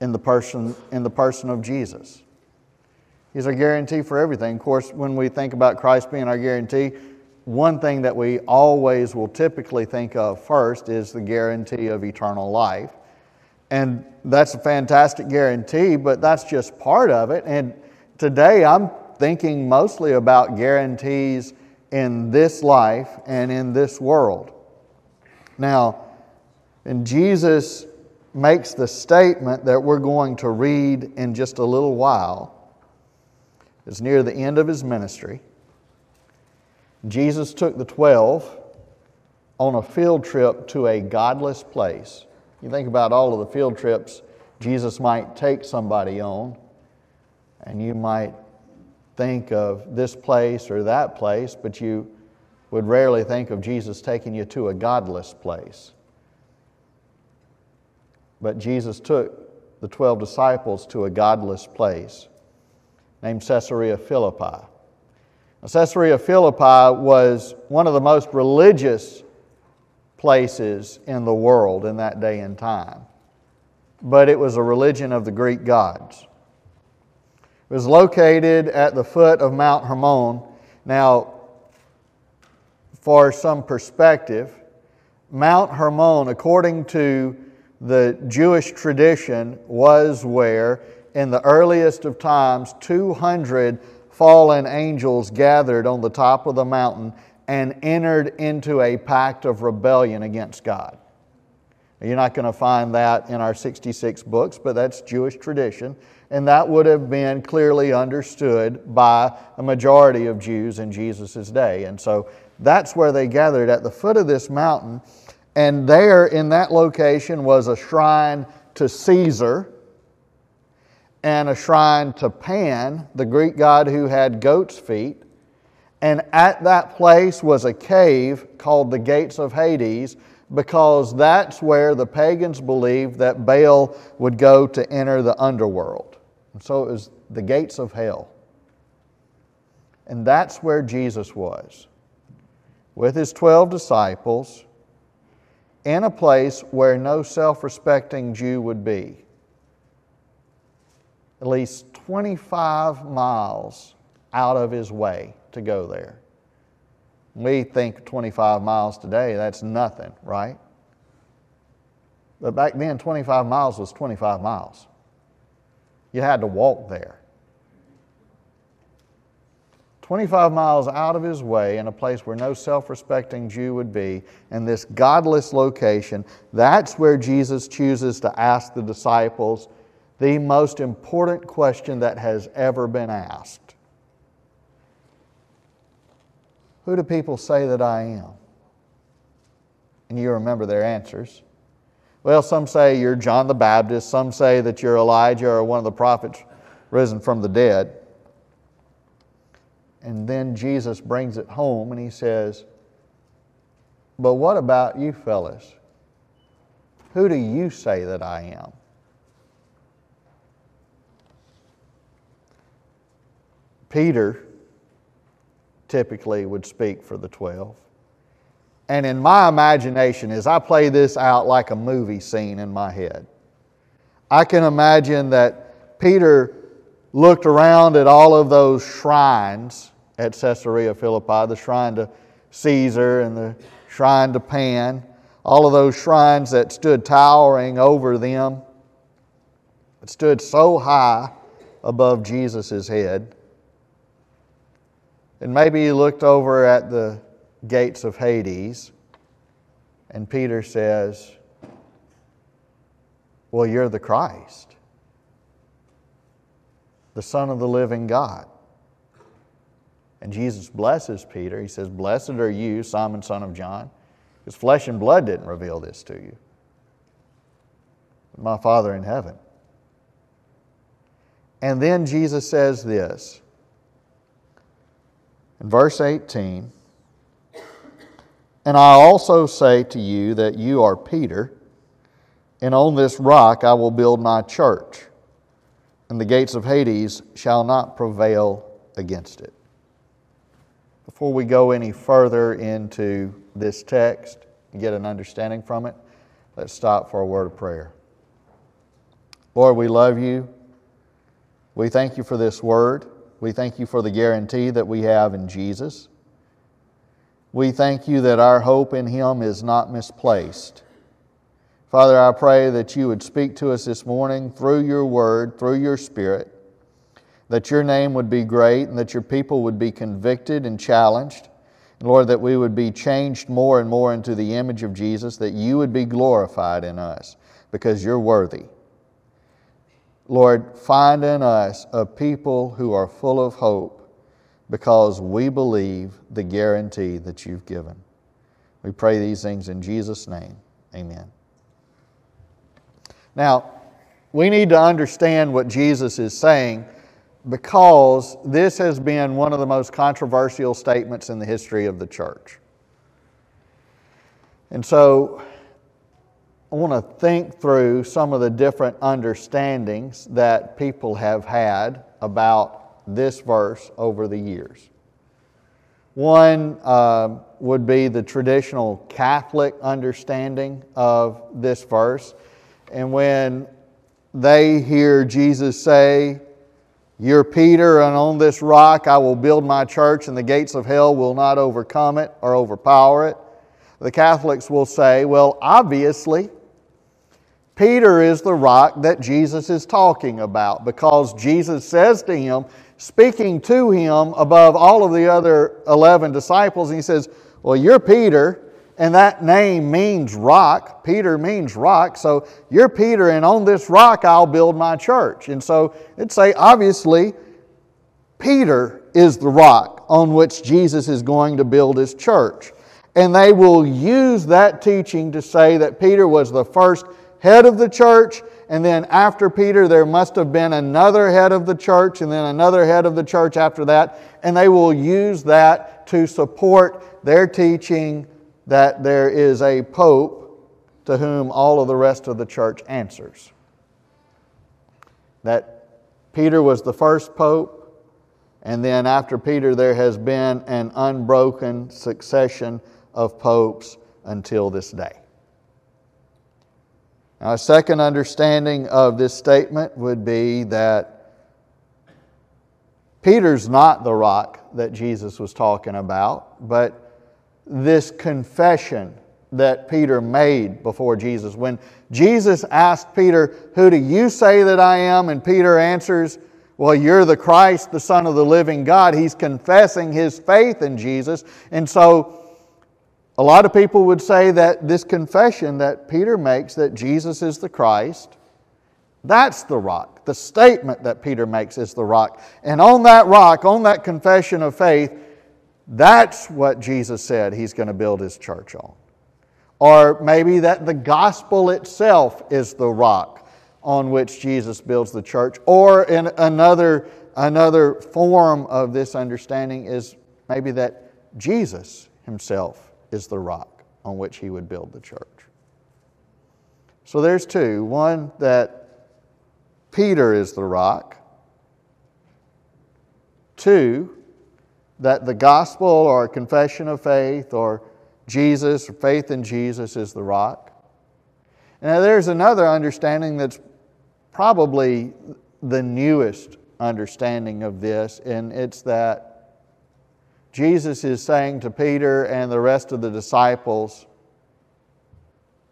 in the person, in the person of Jesus. He's our guarantee for everything. Of course, when we think about Christ being our guarantee, one thing that we always will typically think of first is the guarantee of eternal life. And that's a fantastic guarantee, but that's just part of it. And today I'm thinking mostly about guarantees in this life and in this world. Now, and Jesus makes the statement that we're going to read in just a little while. It's near the end of his ministry. Jesus took the 12 on a field trip to a godless place. You think about all of the field trips Jesus might take somebody on, and you might think of this place or that place, but you would rarely think of Jesus taking you to a godless place. But Jesus took the 12 disciples to a godless place named Caesarea Philippi. Now, Caesarea Philippi was one of the most religious places in the world in that day and time, but it was a religion of the Greek gods. It was located at the foot of Mount Hermon. Now, for some perspective, Mount Hermon, according to the Jewish tradition, was where, in the earliest of times, 200 fallen angels gathered on the top of the mountain and entered into a pact of rebellion against God. You're not going to find that in our 66 books, but that's Jewish tradition. And that would have been clearly understood by a majority of Jews in Jesus' day. And so that's where they gathered at the foot of this mountain. And there in that location was a shrine to Caesar and a shrine to Pan, the Greek god who had goat's feet. And at that place was a cave called the Gates of Hades because that's where the pagans believed that Baal would go to enter the underworld. And so it was the gates of hell. And that's where Jesus was with his 12 disciples in a place where no self respecting Jew would be at least 25 miles out of his way to go there. We think 25 miles today, that's nothing, right? But back then, 25 miles was 25 miles. You had to walk there. 25 miles out of his way in a place where no self respecting Jew would be, in this godless location, that's where Jesus chooses to ask the disciples the most important question that has ever been asked Who do people say that I am? And you remember their answers. Well, some say you're John the Baptist, some say that you're Elijah or one of the prophets risen from the dead. And then Jesus brings it home and he says, But what about you fellas? Who do you say that I am? Peter typically would speak for the 12. And in my imagination, as I play this out like a movie scene in my head, I can imagine that Peter looked around at all of those shrines at Caesarea Philippi the shrine to Caesar and the shrine to Pan, all of those shrines that stood towering over them, that stood so high above Jesus' head. And maybe he looked over at the gates of Hades, and Peter says, Well, you're the Christ, the Son of the living God. And Jesus blesses Peter. He says, Blessed are you, Simon, son of John, because flesh and blood didn't reveal this to you, but my Father in heaven. And then Jesus says this in verse 18, and I also say to you that you are Peter, and on this rock I will build my church, and the gates of Hades shall not prevail against it. Before we go any further into this text and get an understanding from it, let's stop for a word of prayer. Lord, we love you. We thank you for this word. We thank you for the guarantee that we have in Jesus. We thank you that our hope in Him is not misplaced. Father, I pray that you would speak to us this morning through your word, through your spirit, that your name would be great and that your people would be convicted and challenged. And Lord, that we would be changed more and more into the image of Jesus, that you would be glorified in us because you're worthy. Lord, find in us a people who are full of hope because we believe the guarantee that you've given. We pray these things in Jesus' name. Amen. Now, we need to understand what Jesus is saying because this has been one of the most controversial statements in the history of the church. And so, I want to think through some of the different understandings that people have had about this verse over the years. One uh, would be the traditional Catholic understanding of this verse. And when they hear Jesus say, You're Peter, and on this rock I will build my church, and the gates of hell will not overcome it or overpower it, the Catholics will say, Well, obviously, Peter is the rock that Jesus is talking about because Jesus says to him, speaking to him above all of the other 11 disciples, and he says, Well, you're Peter, and that name means rock. Peter means rock, so you're Peter, and on this rock I'll build my church. And so it'd say, obviously, Peter is the rock on which Jesus is going to build his church. And they will use that teaching to say that Peter was the first head of the church, and then after Peter, there must have been another head of the church, and then another head of the church after that, and they will use that to support their teaching that there is a pope to whom all of the rest of the church answers. That Peter was the first pope, and then after Peter, there has been an unbroken succession of popes until this day. Now, a second understanding of this statement would be that Peter's not the rock that Jesus was talking about, but this confession that Peter made before Jesus. When Jesus asked Peter, Who do you say that I am? and Peter answers, Well, you're the Christ, the Son of the living God. He's confessing his faith in Jesus. And so, a lot of people would say that this confession that Peter makes that Jesus is the Christ, that's the rock. The statement that Peter makes is the rock. And on that rock, on that confession of faith, that's what Jesus said he's going to build his church on. Or maybe that the gospel itself is the rock on which Jesus builds the church. Or in another, another form of this understanding is maybe that Jesus himself is the rock on which he would build the church. So there's two. One, that Peter is the rock. Two, that the gospel or confession of faith or Jesus or faith in Jesus is the rock. Now, there's another understanding that's probably the newest understanding of this, and it's that Jesus is saying to Peter and the rest of the disciples,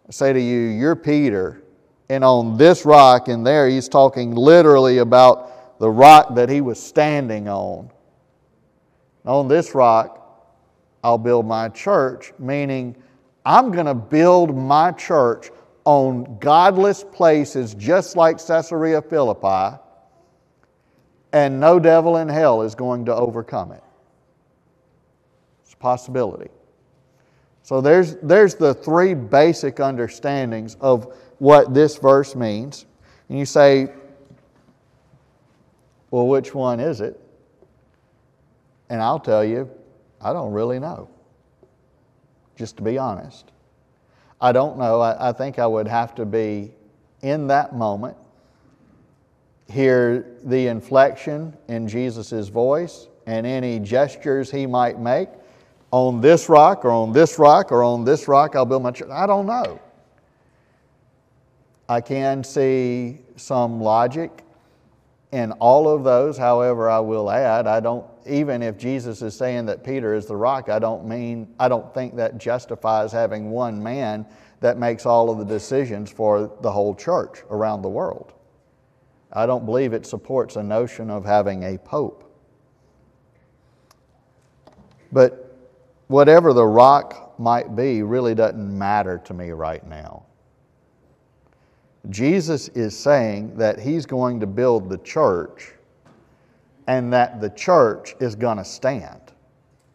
I say to you, you're Peter, and on this rock, and there he's talking literally about the rock that he was standing on. On this rock, I'll build my church, meaning I'm going to build my church on godless places just like Caesarea Philippi, and no devil in hell is going to overcome it It's a possibility. So there's, there's the three basic understandings of what this verse means. And you say, well, which one is it? And I'll tell you, I don't really know, just to be honest. I don't know. I, I think I would have to be in that moment, hear the inflection in Jesus' voice and any gestures he might make on this rock or on this rock or on this rock I'll build my church. I don't know. I can see some logic in all of those. However, I will add, I don't, even if Jesus is saying that Peter is the rock, I don't mean, I don't think that justifies having one man that makes all of the decisions for the whole church around the world. I don't believe it supports a notion of having a pope. But whatever the rock might be really doesn't matter to me right now. Jesus is saying that he's going to build the church and that the church is going to stand.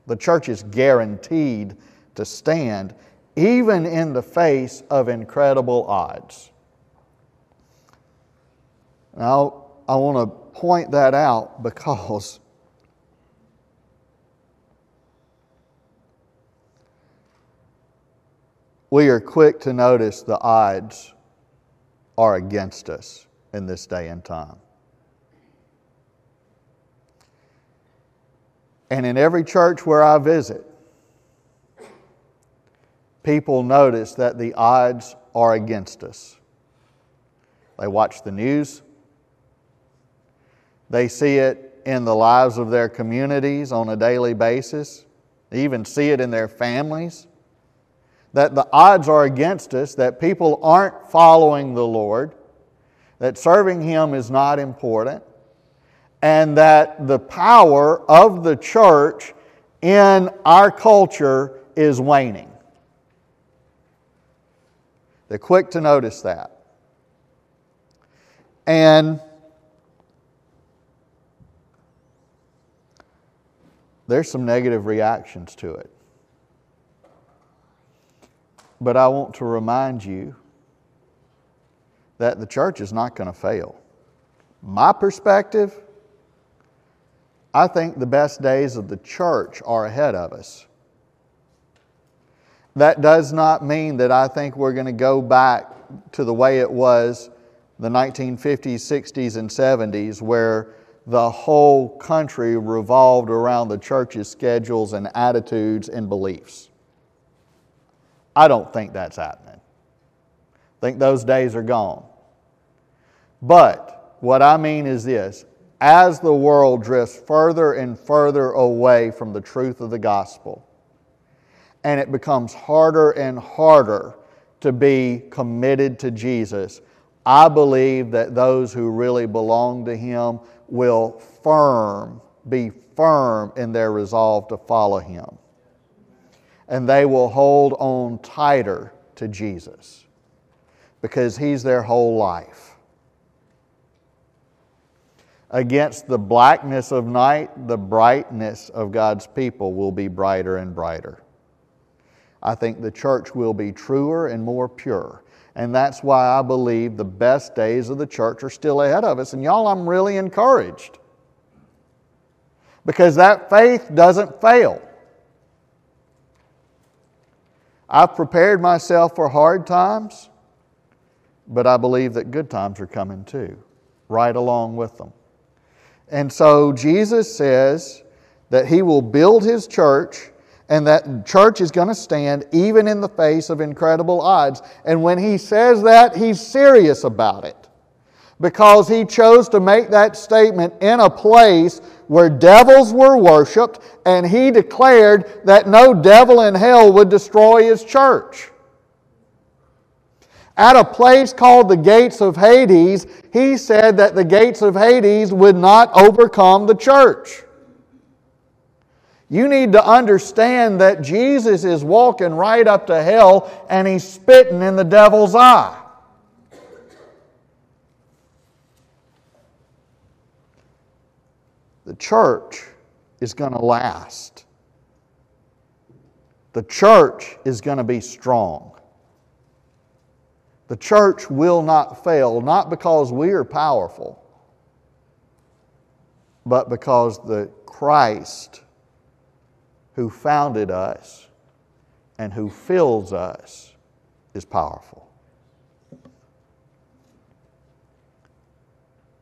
The church is guaranteed to stand even in the face of incredible odds. Now, I want to point that out because we are quick to notice the odds are against us in this day and time. And in every church where I visit, people notice that the odds are against us. They watch the news, they see it in the lives of their communities on a daily basis, they even see it in their families that the odds are against us, that people aren't following the Lord, that serving Him is not important, and that the power of the church in our culture is waning. They're quick to notice that. And there's some negative reactions to it. But I want to remind you that the church is not going to fail. My perspective, I think the best days of the church are ahead of us. That does not mean that I think we're going to go back to the way it was the 1950s, 60s, and 70s, where the whole country revolved around the church's schedules and attitudes and beliefs. I don't think that's happening. I think those days are gone. But what I mean is this as the world drifts further and further away from the truth of the gospel, and it becomes harder and harder to be committed to Jesus, I believe that those who really belong to Him will firm, be firm in their resolve to follow Him and they will hold on tighter to Jesus because He's their whole life. Against the blackness of night, the brightness of God's people will be brighter and brighter. I think the church will be truer and more pure. And that's why I believe the best days of the church are still ahead of us. And y'all, I'm really encouraged. Because that faith doesn't fail. I've prepared myself for hard times, but I believe that good times are coming too, right along with them. And so Jesus says that He will build His church and that church is going to stand even in the face of incredible odds. And when He says that, He's serious about it because He chose to make that statement in a place where devils were worshiped, and he declared that no devil in hell would destroy his church. At a place called the gates of Hades, he said that the gates of Hades would not overcome the church. You need to understand that Jesus is walking right up to hell and he's spitting in the devil's eye. The church is going to last. The church is going to be strong. The church will not fail, not because we are powerful, but because the Christ who founded us and who fills us is powerful.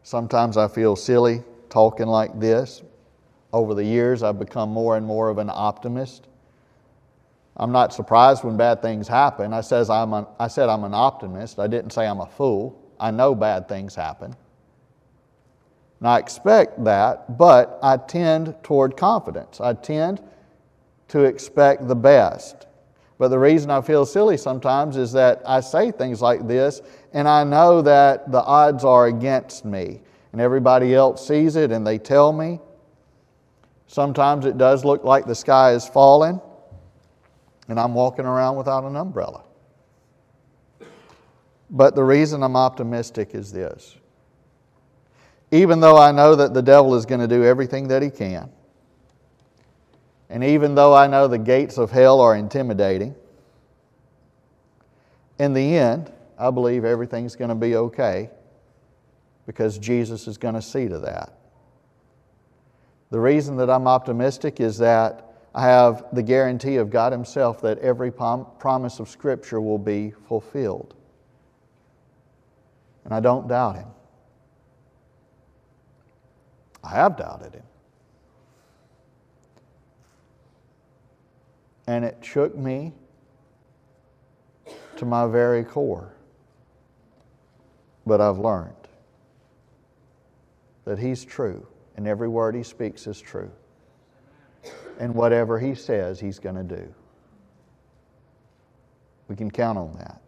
Sometimes I feel silly talking like this. Over the years, I've become more and more of an optimist. I'm not surprised when bad things happen. I, says I'm an, I said I'm an optimist. I didn't say I'm a fool. I know bad things happen. And I expect that, but I tend toward confidence. I tend to expect the best. But the reason I feel silly sometimes is that I say things like this and I know that the odds are against me. And everybody else sees it and they tell me. Sometimes it does look like the sky is falling and I'm walking around without an umbrella. But the reason I'm optimistic is this. Even though I know that the devil is going to do everything that he can, and even though I know the gates of hell are intimidating, in the end, I believe everything's going to be okay because Jesus is going to see to that. The reason that I'm optimistic is that I have the guarantee of God Himself that every promise of Scripture will be fulfilled. And I don't doubt Him. I have doubted Him. And it shook me to my very core. But I've learned that He's true, and every word He speaks is true. And whatever He says, He's going to do. We can count on that.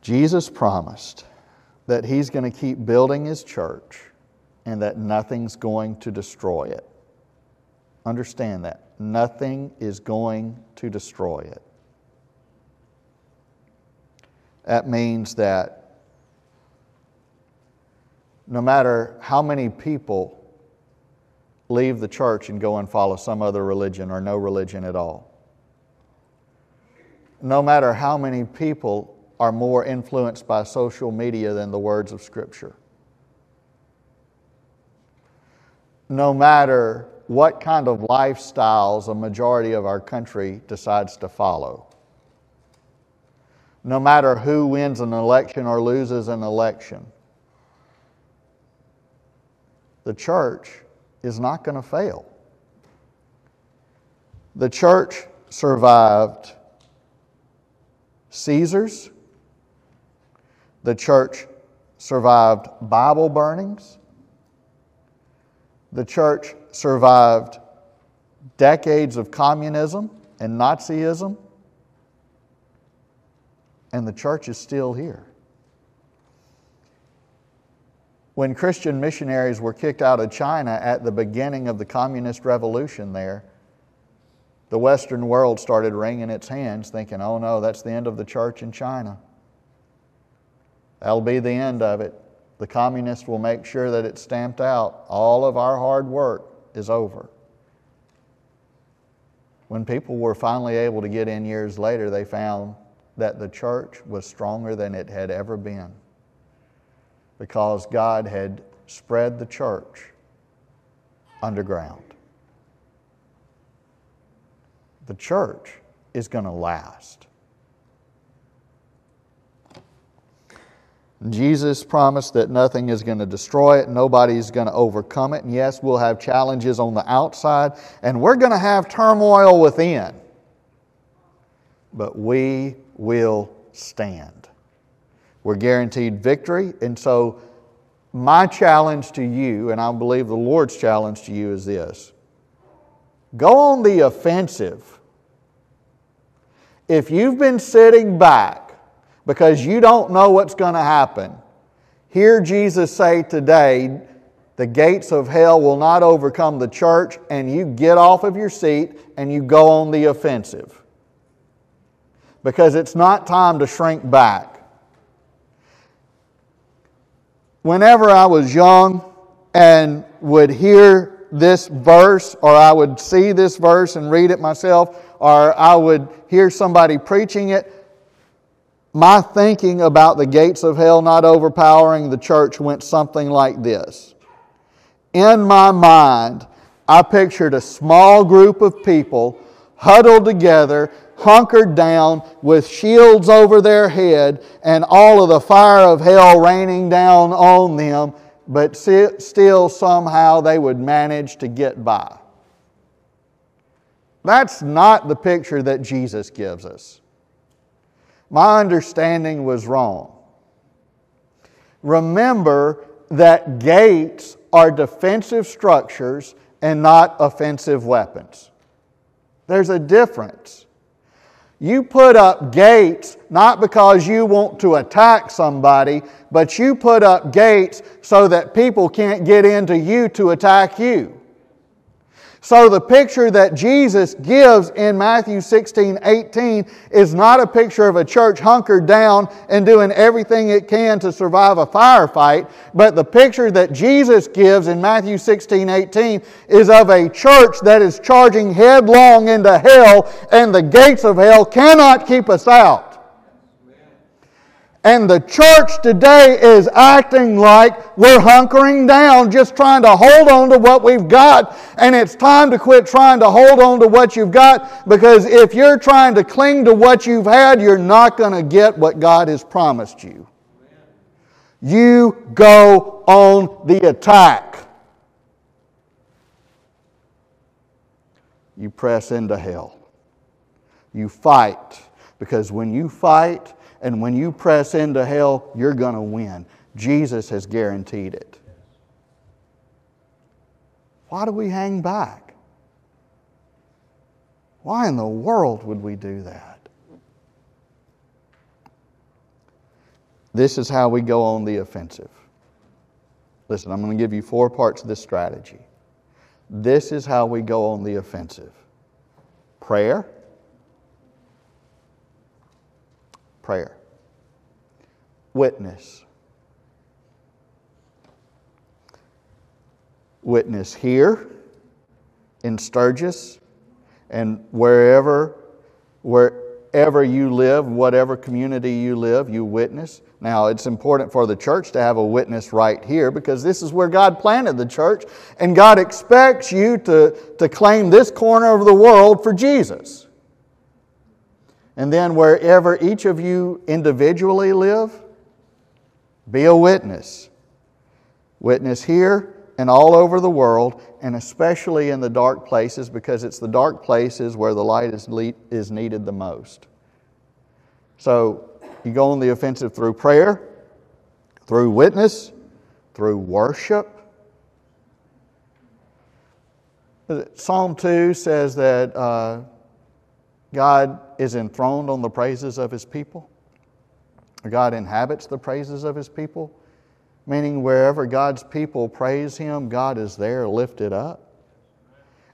Jesus promised that He's going to keep building His church and that nothing's going to destroy it. Understand that. Nothing is going to destroy it. That means that no matter how many people leave the church and go and follow some other religion or no religion at all, no matter how many people are more influenced by social media than the words of Scripture, no matter what kind of lifestyles a majority of our country decides to follow. No matter who wins an election or loses an election, the church is not going to fail. The church survived Caesars, the church survived Bible burnings, the church survived decades of communism and Nazism, and the church is still here. When Christian missionaries were kicked out of China at the beginning of the communist revolution there, the Western world started wringing its hands, thinking, oh no, that's the end of the church in China. That'll be the end of it. The communists will make sure that it's stamped out. All of our hard work is over. When people were finally able to get in years later, they found that the church was stronger than it had ever been because God had spread the church underground. The church is going to last. Jesus promised that nothing is going to destroy it, nobody's going to overcome it. And yes, we'll have challenges on the outside, and we're going to have turmoil within. But we will stand. We're guaranteed victory, and so my challenge to you, and I believe the Lord's challenge to you, is this go on the offensive. If you've been sitting back, because you don't know what's going to happen. Hear Jesus say today, the gates of hell will not overcome the church, and you get off of your seat and you go on the offensive. Because it's not time to shrink back. Whenever I was young and would hear this verse, or I would see this verse and read it myself, or I would hear somebody preaching it, my thinking about the gates of hell not overpowering the church went something like this. In my mind, I pictured a small group of people huddled together, hunkered down, with shields over their head, and all of the fire of hell raining down on them, but still somehow they would manage to get by. That's not the picture that Jesus gives us. My understanding was wrong. Remember that gates are defensive structures and not offensive weapons. There's a difference. You put up gates not because you want to attack somebody, but you put up gates so that people can't get into you to attack you. So, the picture that Jesus gives in Matthew 16 18 is not a picture of a church hunkered down and doing everything it can to survive a firefight, but the picture that Jesus gives in Matthew 16 18 is of a church that is charging headlong into hell, and the gates of hell cannot keep us out. And the church today is acting like we're hunkering down, just trying to hold on to what we've got. And it's time to quit trying to hold on to what you've got because if you're trying to cling to what you've had, you're not going to get what God has promised you. You go on the attack. You press into hell. You fight because when you fight, and when you press into hell, you're going to win. Jesus has guaranteed it. Why do we hang back? Why in the world would we do that? This is how we go on the offensive. Listen, I'm going to give you four parts of this strategy. This is how we go on the offensive prayer, prayer. Witness. Witness here in Sturgis and wherever, wherever you live, whatever community you live, you witness. Now, it's important for the church to have a witness right here because this is where God planted the church, and God expects you to, to claim this corner of the world for Jesus. And then wherever each of you individually live, be a witness. Witness here and all over the world, and especially in the dark places, because it's the dark places where the light is, le- is needed the most. So you go on the offensive through prayer, through witness, through worship. Psalm 2 says that uh, God is enthroned on the praises of his people. God inhabits the praises of his people, meaning wherever God's people praise him, God is there lifted up.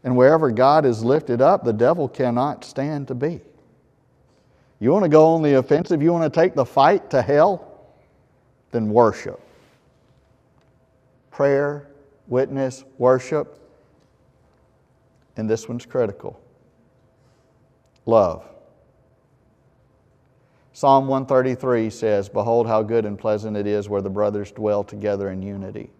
And wherever God is lifted up, the devil cannot stand to be. You want to go on the offensive? You want to take the fight to hell? Then worship. Prayer, witness, worship. And this one's critical love. Psalm 133 says, Behold, how good and pleasant it is where the brothers dwell together in unity.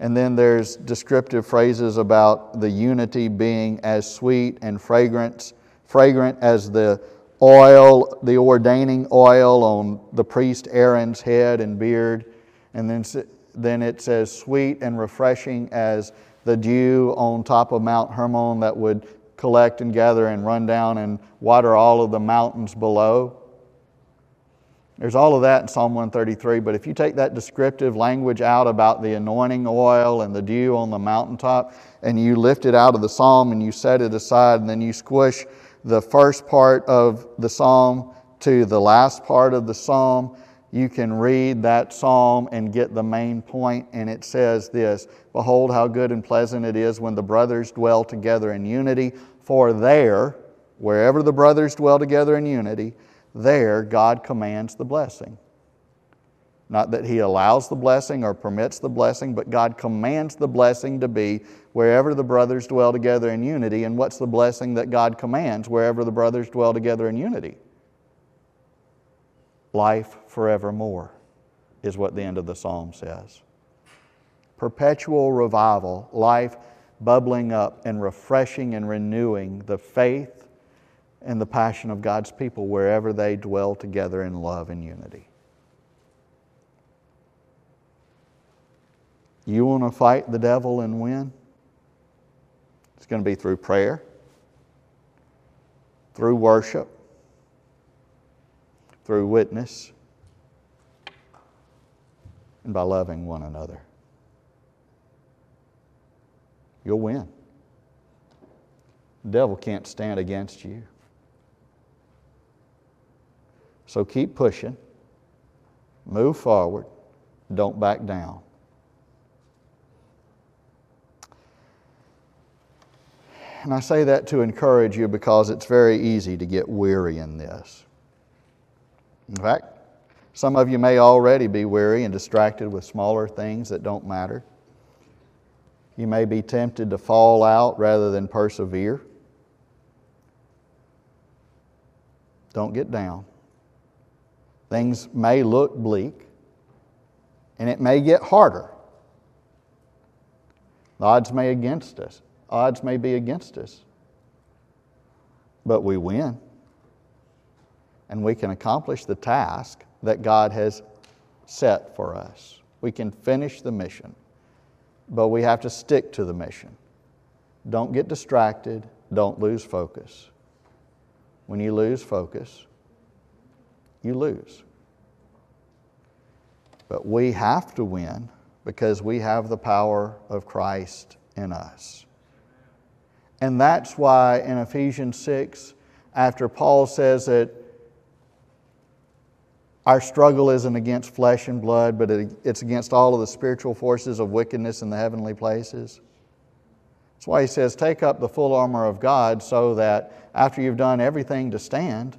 And then there's descriptive phrases about the unity being as sweet and fragrant, fragrant as the oil, the ordaining oil on the priest Aaron's head and beard. And then, then it says, sweet and refreshing as the dew on top of Mount Hermon that would collect and gather and run down and water all of the mountains below. There's all of that in Psalm 133, but if you take that descriptive language out about the anointing oil and the dew on the mountaintop, and you lift it out of the psalm and you set it aside, and then you squish the first part of the psalm to the last part of the psalm, you can read that psalm and get the main point, and it says this Behold, how good and pleasant it is when the brothers dwell together in unity, for there, wherever the brothers dwell together in unity, there God commands the blessing. Not that He allows the blessing or permits the blessing, but God commands the blessing to be wherever the brothers dwell together in unity. And what's the blessing that God commands wherever the brothers dwell together in unity? Life forevermore, is what the end of the psalm says. Perpetual revival, life bubbling up and refreshing and renewing the faith and the passion of God's people wherever they dwell together in love and unity. You want to fight the devil and win? It's going to be through prayer, through worship, through witness, and by loving one another. You'll win. The devil can't stand against you. So keep pushing, move forward, don't back down. And I say that to encourage you because it's very easy to get weary in this. In fact, some of you may already be weary and distracted with smaller things that don't matter. You may be tempted to fall out rather than persevere. Don't get down. Things may look bleak, and it may get harder. The odds may against us odds may be against us. But we win. And we can accomplish the task that God has set for us. We can finish the mission, but we have to stick to the mission. Don't get distracted, don't lose focus. When you lose focus, you lose. But we have to win because we have the power of Christ in us. And that's why in Ephesians 6, after Paul says that our struggle isn't against flesh and blood, but it's against all of the spiritual forces of wickedness in the heavenly places. That's why he says, Take up the full armor of God so that after you've done everything to stand,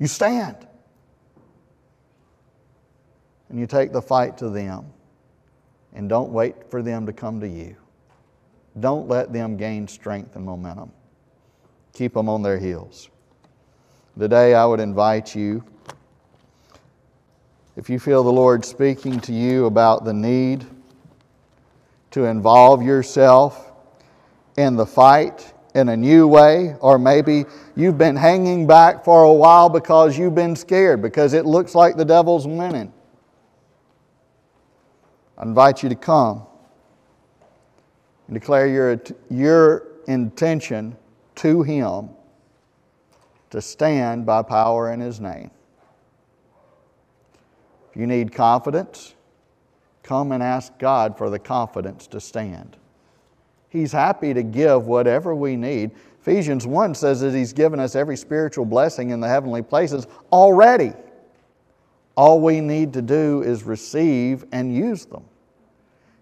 you stand. And you take the fight to them. And don't wait for them to come to you. Don't let them gain strength and momentum. Keep them on their heels. Today, I would invite you, if you feel the Lord speaking to you about the need to involve yourself in the fight in a new way, or maybe you've been hanging back for a while because you've been scared, because it looks like the devil's winning. I invite you to come and declare your, your intention to Him to stand by power in His name. If you need confidence, come and ask God for the confidence to stand. He's happy to give whatever we need. Ephesians 1 says that He's given us every spiritual blessing in the heavenly places already. All we need to do is receive and use them.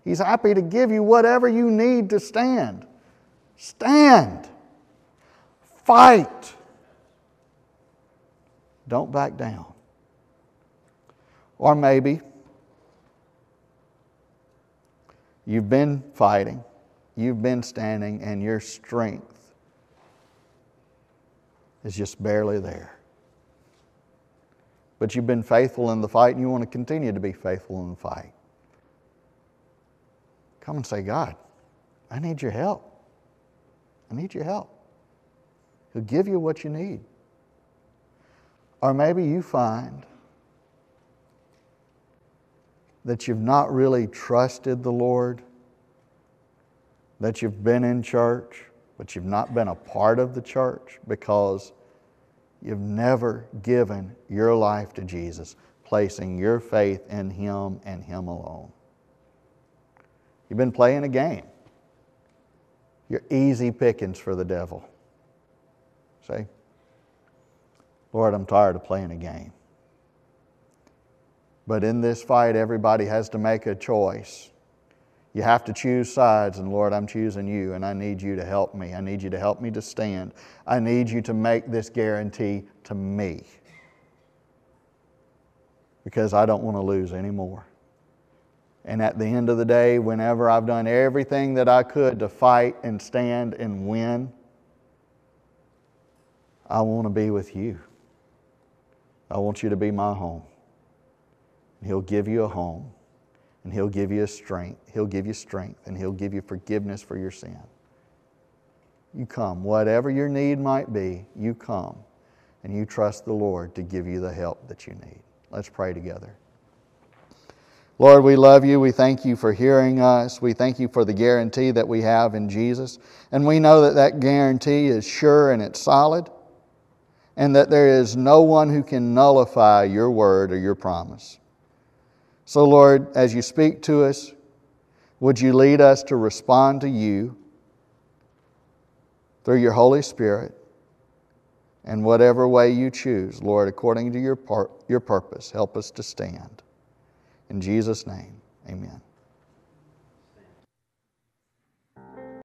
He's happy to give you whatever you need to stand. Stand. Fight. Don't back down. Or maybe you've been fighting, you've been standing, and your strength is just barely there. But you've been faithful in the fight and you want to continue to be faithful in the fight. Come and say, God, I need your help. I need your help. He'll give you what you need. Or maybe you find that you've not really trusted the Lord, that you've been in church, but you've not been a part of the church because you've never given your life to Jesus, placing your faith in Him and Him alone. You've been playing a game. You're easy pickings for the devil. Say, Lord, I'm tired of playing a game. But in this fight, everybody has to make a choice. You have to choose sides, and Lord, I'm choosing you, and I need you to help me. I need you to help me to stand. I need you to make this guarantee to me because I don't want to lose anymore. And at the end of the day, whenever I've done everything that I could to fight and stand and win, I want to be with you. I want you to be my home. He'll give you a home, and He'll give you a strength. He'll give you strength, and He'll give you forgiveness for your sin. You come. Whatever your need might be, you come, and you trust the Lord to give you the help that you need. Let's pray together. Lord, we love you. We thank you for hearing us. We thank you for the guarantee that we have in Jesus. And we know that that guarantee is sure and it's solid, and that there is no one who can nullify your word or your promise. So, Lord, as you speak to us, would you lead us to respond to you through your Holy Spirit in whatever way you choose, Lord, according to your, par- your purpose? Help us to stand. In Jesus' name, amen.